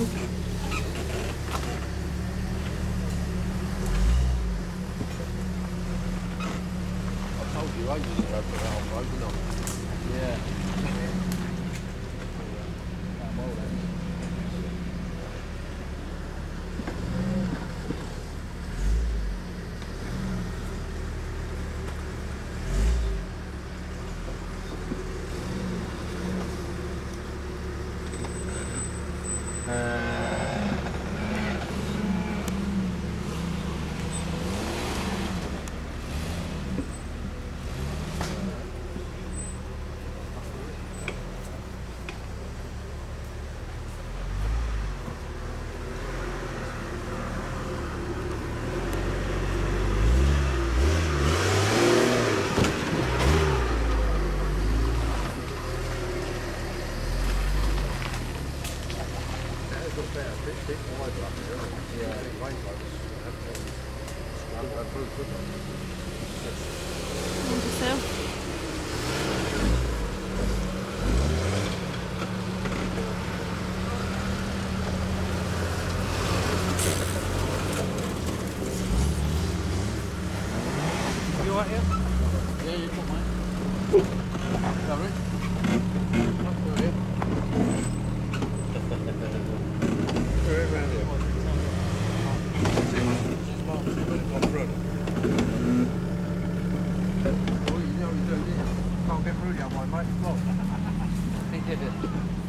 I told you I used to go for alcohol, you know. Yeah. Uh, alright here? Yeah, you mine. got one much. Whoa. he did it.